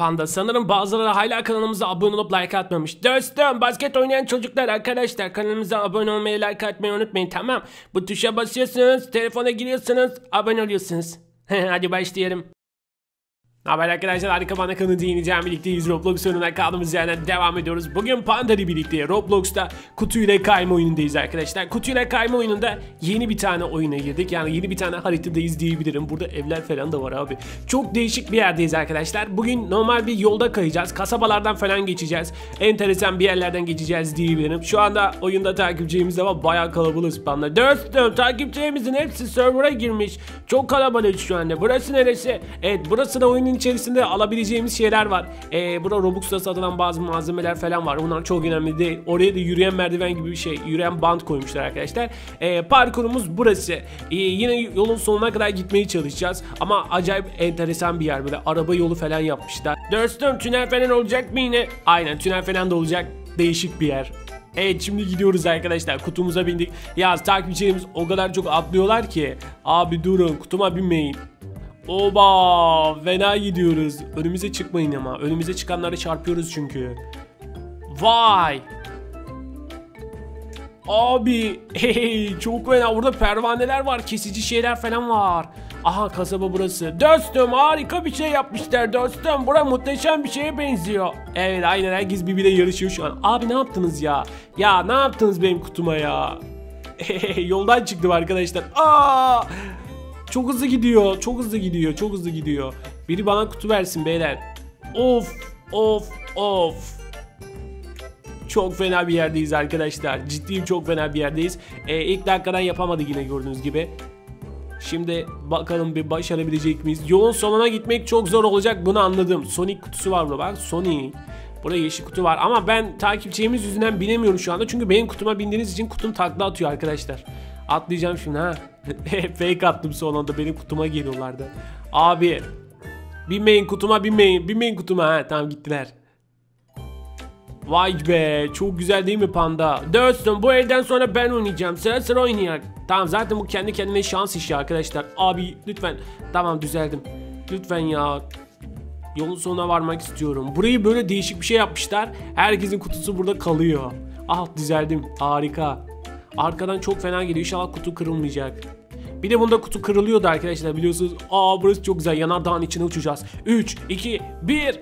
Panda sanırım bazıları hala kanalımıza abone olup like atmamış. Dostum basket oynayan çocuklar arkadaşlar kanalımıza abone olmayı like atmayı unutmayın tamam. Bu tuşa basıyorsunuz telefona giriyorsunuz abone oluyorsunuz. Hadi başlayalım. Ne haber arkadaşlar harika bana kanalı değineceğim birlikteyiz Roblox oyununa kaldığımız yerden devam ediyoruz. Bugün Panda ile birlikte Roblox'ta kutuyla kayma oyunundayız arkadaşlar. Kutuyla kayma oyununda yeni bir tane oyuna girdik. Yani yeni bir tane haritadayız diyebilirim. Burada evler falan da var abi. Çok değişik bir yerdeyiz arkadaşlar. Bugün normal bir yolda kayacağız. Kasabalardan falan geçeceğiz. Enteresan bir yerlerden geçeceğiz diyebilirim. Şu anda oyunda takipçimiz de var. Bayağı kalabalığız Panda. Dostum takipçilerimizin hepsi server'a girmiş. Çok kalabalık şu anda. Burası neresi? Evet burası da oyunun içerisinde alabileceğimiz şeyler var. Ee, burada Robux'ta satılan bazı malzemeler falan var. Bunlar çok önemli değil. Oraya da yürüyen merdiven gibi bir şey. Yürüyen band koymuşlar arkadaşlar. Ee, parkurumuz burası. Ee, yine yolun sonuna kadar gitmeye çalışacağız. Ama acayip enteresan bir yer. Böyle araba yolu falan yapmışlar. Dostum tünel falan olacak mı yine? Aynen tünel falan da olacak. Değişik bir yer. Evet şimdi gidiyoruz arkadaşlar kutumuza bindik. Ya takipçilerimiz o kadar çok atlıyorlar ki. Abi durun kutuma binmeyin. Oba fena gidiyoruz. Önümüze çıkmayın ama. Önümüze çıkanları çarpıyoruz çünkü. Vay. Abi hey, çok fena. Burada pervaneler var. Kesici şeyler falan var. Aha kasaba burası. Dostum harika bir şey yapmışlar dostum. Bura muhteşem bir şeye benziyor. Evet aynen herkes birbiriyle yarışıyor şu an. Abi ne yaptınız ya? Ya ne yaptınız benim kutuma ya? Yoldan çıktım arkadaşlar. Aa! Çok hızlı gidiyor. Çok hızlı gidiyor. Çok hızlı gidiyor. Biri bana kutu versin beyler. Of of of. Çok fena bir yerdeyiz arkadaşlar. Ciddiyim çok fena bir yerdeyiz. Ee, ilk dakikadan yapamadık yine gördüğünüz gibi. Şimdi bakalım bir başarabilecek miyiz? Yolun sonuna gitmek çok zor olacak bunu anladım. Sonic kutusu var burada bak. Sonic. Burada yeşil kutu var ama ben takipçimiz yüzünden binemiyorum şu anda. Çünkü benim kutuma bindiğiniz için kutum takla atıyor arkadaşlar. Atlayacağım şimdi ha. Fake attım son anda benim kutuma geliyorlardı. Abi. Binmeyin kutuma binmeyin. Binmeyin kutuma ha. Tamam gittiler. Vay be çok güzel değil mi panda? Dostum bu elden sonra ben oynayacağım. Sıra sıra oynayak. Tamam zaten bu kendi kendine şans işi arkadaşlar. Abi lütfen. Tamam düzeldim. Lütfen ya. Yolun sonuna varmak istiyorum. Burayı böyle değişik bir şey yapmışlar. Herkesin kutusu burada kalıyor. Ah düzeldim. Harika. Arkadan çok fena geliyor. İnşallah kutu kırılmayacak. Bir de bunda kutu kırılıyordu arkadaşlar biliyorsunuz. Aa burası çok güzel. Yanardağın içine uçacağız. 3, 2, 1.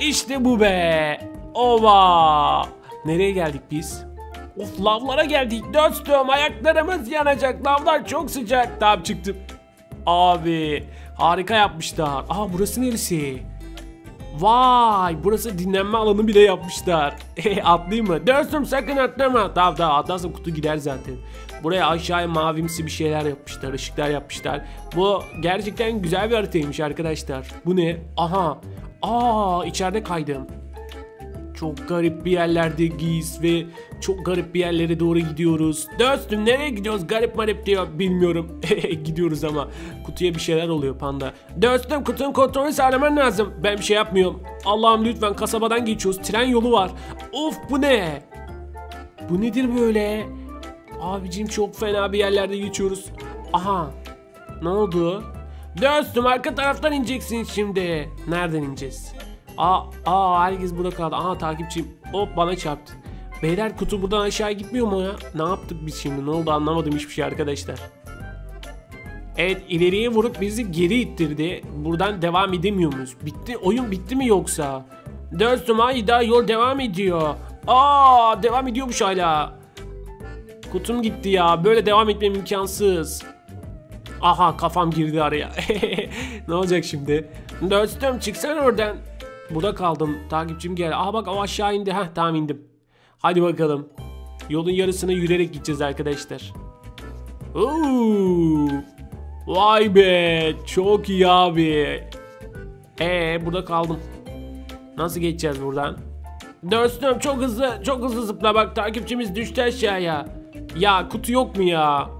İşte bu be. Ova. Nereye geldik biz? Of lavlara geldik dostum. Ayaklarımız yanacak. Lavlar çok sıcak. Tamam çıktım. Abi harika yapmışlar. Aa burası neresi? Vay burası dinlenme alanı bile yapmışlar. Atlayayım mı? Dostum sakın atlama. Tamam tamam atlarsam kutu gider zaten. Buraya aşağıya mavimsi bir şeyler yapmışlar. ışıklar yapmışlar. Bu gerçekten güzel bir haritaymış arkadaşlar. Bu ne? Aha. Aa içeride kaydım. Çok garip bir yerlerdeyiz ve çok garip bir yerlere doğru gidiyoruz. Dostum nereye gidiyoruz? Garip marip diyor. Bilmiyorum. gidiyoruz ama. Kutuya bir şeyler oluyor panda. Dostum kutunun kontrolünü sağlaman lazım. Ben bir şey yapmıyorum. Allah'ım lütfen kasabadan geçiyoruz. Tren yolu var. Of bu ne? Bu nedir böyle? Abicim çok fena bir yerlerde geçiyoruz. Aha. Ne oldu? Dostum arka taraftan ineceksin şimdi. Nereden ineceğiz? Aa, aa herkes burada kaldı. Aha takipçim. Hop bana çarptı. Beyler kutu buradan aşağı gitmiyor mu ya? Ne yaptık biz şimdi? Ne oldu anlamadım hiçbir şey arkadaşlar. Evet ileriye vurup bizi geri ittirdi. Buradan devam edemiyor muyuz? Bitti. Oyun bitti mi yoksa? Dostum hayır daha yol devam ediyor. Aa devam ediyormuş hala. Kutum gitti ya. Böyle devam etmem imkansız. Aha kafam girdi araya. ne olacak şimdi? Dostum çıksana oradan. Burada kaldım. Takipçim geldi. Aha bak o aşağı indi. Heh tamam indim. Hadi bakalım. Yolun yarısını yürüyerek gideceğiz arkadaşlar. Oo! Vay be. Çok iyi abi. Ee burada kaldım. Nasıl geçeceğiz buradan? Dostum çok hızlı çok hızlı zıpla bak takipçimiz düştü aşağıya. Ya kutu yok mu ya?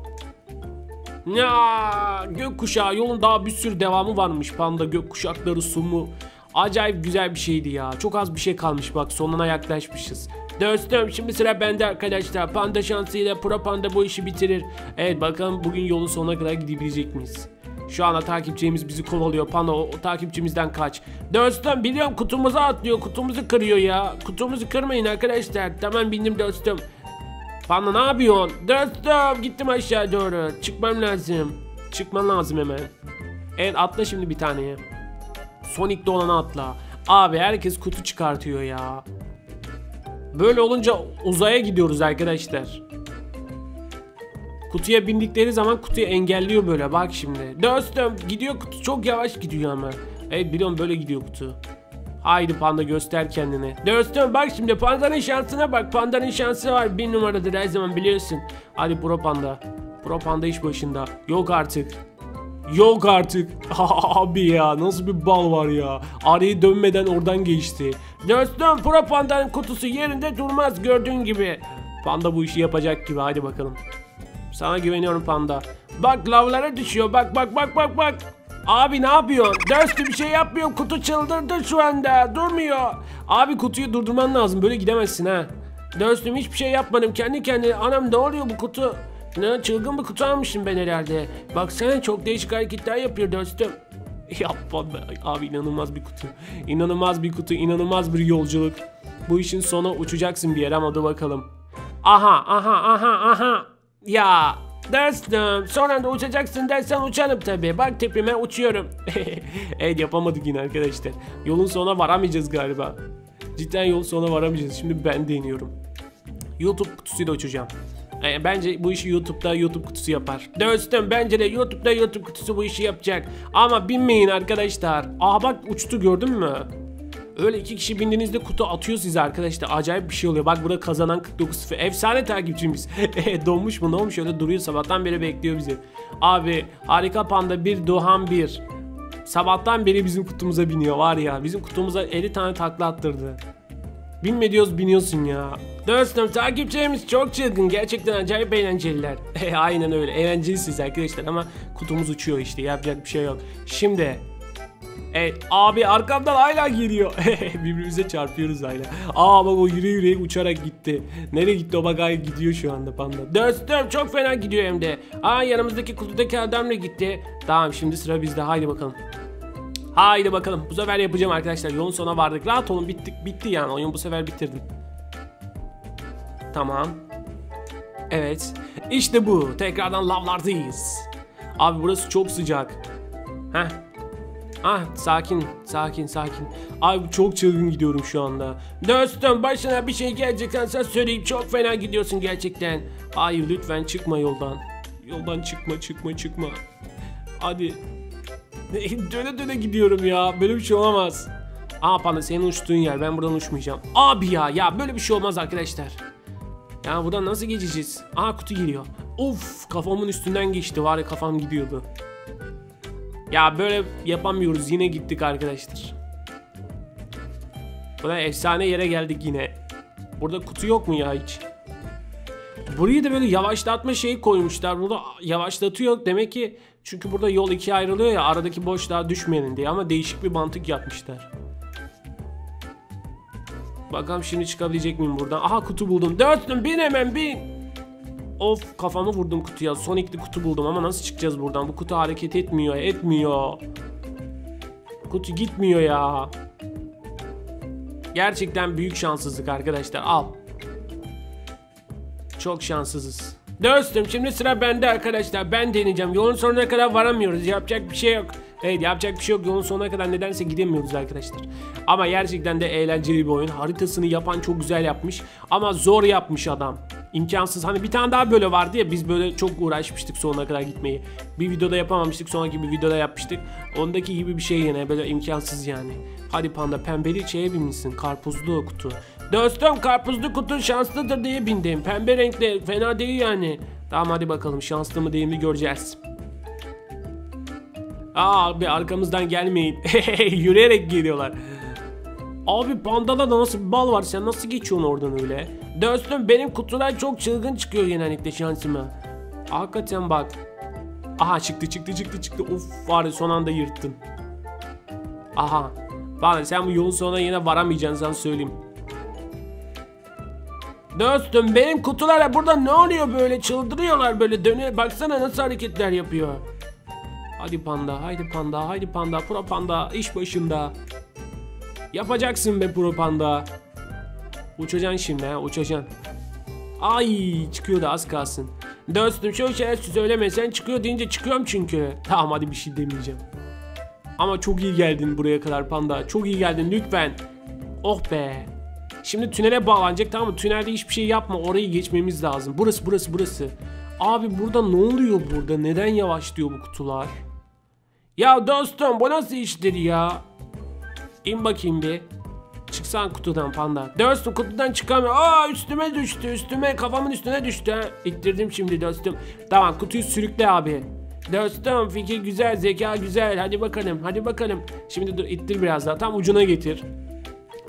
Ya gökkuşağı yolun daha bir sürü devamı varmış. Panda gökkuşakları sumu. Acayip güzel bir şeydi ya. Çok az bir şey kalmış bak sonuna yaklaşmışız. Dostum şimdi sıra bende arkadaşlar. Panda şansıyla Pro Panda bu işi bitirir. Evet bakalım bugün yolun sonuna kadar gidebilecek miyiz? Şu anda takipçimiz bizi kovalıyor. Panda o, o takipçimizden kaç. Dostum biliyorum kutumuza atlıyor. Kutumuzu kırıyor ya. Kutumuzu kırmayın arkadaşlar. Tamam bindim dostum. Panda ne yapıyorsun? Dostum gittim aşağı doğru. Çıkmam lazım. Çıkman lazım hemen. Evet atla şimdi bir taneye. Sonic'te olana atla. Abi herkes kutu çıkartıyor ya. Böyle olunca uzaya gidiyoruz arkadaşlar. Kutuya bindikleri zaman kutuyu engelliyor böyle bak şimdi. Dostum gidiyor kutu çok yavaş gidiyor ama. Evet biliyorum böyle gidiyor kutu. Haydi panda göster kendini. Dostum bak şimdi pandanın şansına bak. Pandanın şansı var. Bir numaradır her zaman biliyorsun. Hadi pro panda. Pro panda iş başında. Yok artık. Yok artık. Abi ya nasıl bir bal var ya. Arayı dönmeden oradan geçti. Dostum pro pandanın kutusu yerinde durmaz gördüğün gibi. Panda bu işi yapacak gibi hadi bakalım. Sana güveniyorum panda. Bak lavlara düşüyor bak bak bak bak bak. Abi ne yapıyorsun? Dörstü bir şey yapmıyor. Kutu çıldırdı şu anda. Durmuyor. Abi kutuyu durdurman lazım. Böyle gidemezsin ha. Dörstüm hiçbir şey yapmadım. Kendi kendine. Anam ne oluyor bu kutu? Ne çılgın bir kutu almışım ben herhalde. Baksana çok değişik hareketler yapıyor Dörstüm. Yapma be. Abi inanılmaz bir kutu. İnanılmaz bir kutu. inanılmaz bir yolculuk. Bu işin sonu uçacaksın bir yere ama dur bakalım. Aha aha aha aha. Ya Dostum son anda uçacaksın dersen uçarım tabi. Bak tepime uçuyorum. evet yapamadık yine arkadaşlar. Yolun sonuna varamayacağız galiba. Cidden yolun sonuna varamayacağız. Şimdi ben deniyorum. YouTube kutusuyla uçacağım. E, bence bu işi YouTube'da YouTube kutusu yapar. Dostum bence de YouTube'da YouTube kutusu bu işi yapacak. Ama binmeyin arkadaşlar. Aha bak uçtu gördün mü? Öyle iki kişi bindiğinizde kutu atıyor size arkadaşlar. Acayip bir şey oluyor. Bak burada kazanan 49 Efsane takipçimiz. Donmuş mu ne olmuş öyle duruyor sabahtan beri bekliyor bizi. Abi harika panda bir Doğan bir. Sabahtan beri bizim kutumuza biniyor var ya. Bizim kutumuza 50 tane takla attırdı. Binme diyoruz biniyorsun ya. Dostum takipçilerimiz çok çılgın. Gerçekten acayip eğlenceliler. Aynen öyle. Eğlencelisiniz arkadaşlar ama kutumuz uçuyor işte. Yapacak bir şey yok. Şimdi Evet abi arkamdan hala geliyor. Birbirimize çarpıyoruz hala. Aa bak o yürü yürü uçarak gitti. Nereye gitti o bak gidiyor şu anda panda. Dostum çok fena gidiyor hem de. Aa yanımızdaki kutudaki adam da gitti. Tamam şimdi sıra bizde haydi bakalım. Haydi bakalım bu sefer yapacağım arkadaşlar yolun sonuna vardık. Rahat olun bittik bitti yani oyun bu sefer bitirdim. Tamam. Evet. İşte bu. Tekrardan lavlardayız. Abi burası çok sıcak. Heh Ah sakin sakin sakin. Abi çok çılgın gidiyorum şu anda. Dostum başına bir şey geleceksen sen söyleyip çok fena gidiyorsun gerçekten. Hayır lütfen çıkma yoldan. Yoldan çıkma çıkma çıkma. Hadi. döne döne gidiyorum ya. Böyle bir şey olamaz. Aa pardon senin uçtuğun yer. Ben buradan uçmayacağım. Abi ya ya böyle bir şey olmaz arkadaşlar. Ya buradan nasıl geçeceğiz? Aa kutu geliyor. Of kafamın üstünden geçti. Var ya kafam gidiyordu. Ya böyle yapamıyoruz. Yine gittik arkadaşlar. Burada efsane yere geldik yine. Burada kutu yok mu ya hiç? Burayı da böyle yavaşlatma şeyi koymuşlar. Burada yavaşlatıyor. Demek ki çünkü burada yol ikiye ayrılıyor ya aradaki boşluğa düşmeyelim diye ama değişik bir mantık yapmışlar. Bakalım şimdi çıkabilecek miyim buradan? Aha kutu buldum. Dörtlüm bin hemen bin. Of kafamı vurdum kutuya. Sonic'li kutu buldum ama nasıl çıkacağız buradan? Bu kutu hareket etmiyor, etmiyor. Kutu gitmiyor ya. Gerçekten büyük şanssızlık arkadaşlar. Al. Çok şanssızız. Dostum şimdi sıra bende arkadaşlar. Ben deneyeceğim. Yolun sonuna kadar varamıyoruz. Yapacak bir şey yok. Evet yapacak bir şey yok. Yolun sonuna kadar nedense gidemiyoruz arkadaşlar. Ama gerçekten de eğlenceli bir oyun. Haritasını yapan çok güzel yapmış. Ama zor yapmış adam. İmkansız. Hani bir tane daha böyle vardı ya biz böyle çok uğraşmıştık sonuna kadar gitmeyi. Bir videoda yapamamıştık sonraki bir videoda yapmıştık. Ondaki gibi bir şey yine böyle imkansız yani. Hadi panda pembeli şeye binmişsin. Karpuzlu kutu. Dostum karpuzlu kutu şanslıdır diye bindim. Pembe renkli fena değil yani. Tamam hadi bakalım şanslı mı değil mi göreceğiz. Aa bir arkamızdan gelmeyin. Yürüyerek geliyorlar. Abi pandada da nasıl bir bal var sen nasıl geçiyorsun oradan öyle? Dostum benim kutular çok çılgın çıkıyor genellikle şansıma. Hakikaten bak. Aha çıktı çıktı çıktı çıktı. Of var son anda yırttın. Aha. Bana sen bu yolun sonuna yine varamayacaksın sana söyleyeyim. Dostum benim kutulara burada ne oluyor böyle çıldırıyorlar böyle dönüyor. Baksana nasıl hareketler yapıyor. Hadi panda, haydi panda, haydi panda, pro panda, iş başında. Yapacaksın be pro panda. Uçacaksın şimdi ha, uçacaksın. Ay çıkıyor da az kalsın. Dostum şu şeyler söylemesen çıkıyor deyince çıkıyorum çünkü. Tamam hadi bir şey demeyeceğim. Ama çok iyi geldin buraya kadar panda. Çok iyi geldin lütfen. Oh be. Şimdi tünele bağlanacak tamam mı? Tünelde hiçbir şey yapma. Orayı geçmemiz lazım. Burası burası burası. Abi burada ne oluyor burada? Neden yavaş diyor bu kutular? Ya dostum bu nasıl iştir ya? İn bakayım bir. Çıksan kutudan panda. Dostum kutudan çıkamıyor. Aa üstüme düştü üstüme kafamın üstüne düştü. İttirdim şimdi dostum. Tamam kutuyu sürükle abi. Dostum fikir güzel zeka güzel hadi bakalım hadi bakalım. Şimdi dur ittir biraz daha tam ucuna getir.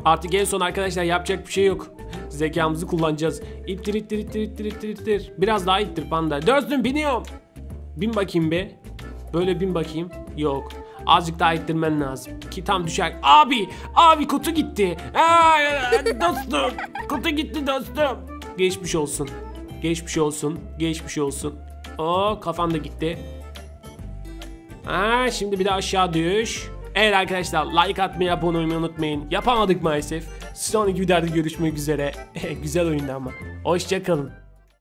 Artık en son arkadaşlar yapacak bir şey yok. Zekamızı kullanacağız. İttir ittir ittir ittir ittir ittir. Biraz daha ittir panda. Dostum biniyorum. Bin bakayım be. Böyle bin bakayım. Yok. Azıcık daha ittirmen lazım. Ki tam düşer. Abi! Abi kutu gitti. Aa, dostum. Kutu gitti dostum. Geçmiş olsun. Geçmiş olsun. Geçmiş olsun. Oo kafan da gitti. Ha, şimdi bir de aşağı düş. Evet arkadaşlar like atmayı abone olmayı unutmayın. Yapamadık maalesef. Sonraki videoda görüşmek üzere. Güzel oyundu ama. Hoşçakalın.